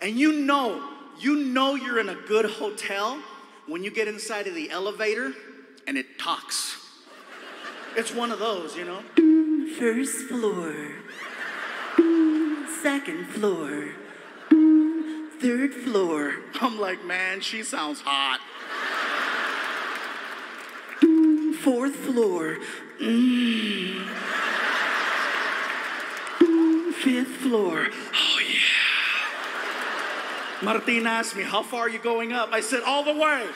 And you know, you know you're in a good hotel when you get inside of the elevator and it talks. It's one of those, you know? First floor. Second floor. Third floor. I'm like, man, she sounds hot. Fourth floor. Mm. Fifth floor. Martina asked me, How far are you going up? I said, All the way.